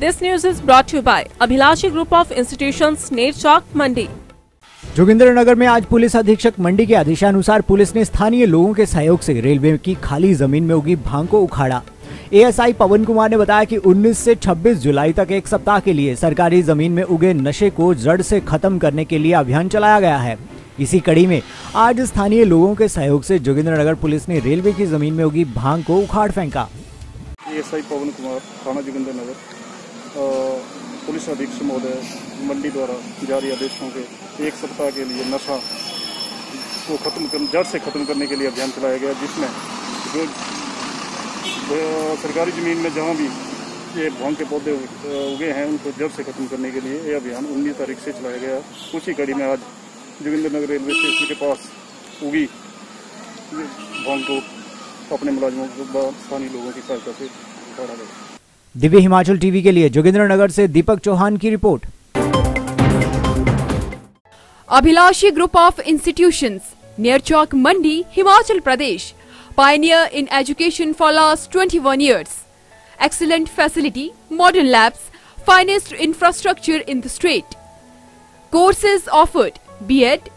This news is brought to you by Abhilashi Group of Institutions, Neer Chowk, Mandi. Jogindernagar में आज police अधीक्षक मंडी के आदेशानुसार police ने स्थानीय लोगों के सहयोग से रेलवे की खाली ज़मीन में उगी भाँग को उखाड़ा। एएसआई पवन कुमार ने बताया कि 19 से 26 जुलाई तक एक सप्ताह के लिए सरकारी ज़मीन में उगे नशे को जड़ से खत्म करने के लिए अभियान चलाया गया है। इसी कड़ी में आज स्थानीय लोगों के सहयोग से जोगिंद्रनगर पुलिस ने रेलवे की ज़मीन में उगी भाँग को उखाड़ फेंका। एएसआई पवन कुमार थाना जोगिंद्रनगर। पुलिस अधीक्षक महोदय, मंडी द्वारा जारी आदेशों के एक सप्ताह के लिए नशा को खत्म कर, जड़ से खत्म करने के लिए अभियान चलाया गया, जिसमें जो सरकारी ज़मीन में जहाँ भी ये भाँग के पौधे उगे हैं, उनको जड़ से खत्म करने के लिए ये अभियान उन्नीस तारीख से चलाया गया। उसी कड़ी में आज जोगिंदर नगर रेलवे स्टेशन के पास उगी भाँग को अपने मुलाजिमों को, स्थानीय लोगों की सहायता से उखाड़ा गया। दिव्य हिमाचल टीवी के लिए जोगिंद्र नगर से दीपक चौहान की report. Abhilashi group of institution Ner Chowk Mandi Himachal Pradesh pioneer in education for last 21 one years excellent facility modern labs finest infrastructure in the state courses offered B Ed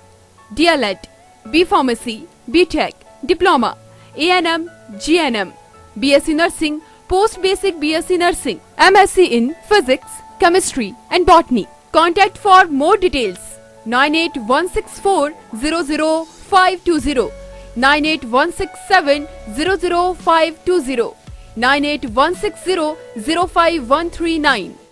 DElEd B pharmacy B tech diploma A N M GNM B S C nursing Post Basic BSc Nursing, MSc in Physics, Chemistry and Botany. Contact for more details. 98164 00520 98167 00520 98160 05139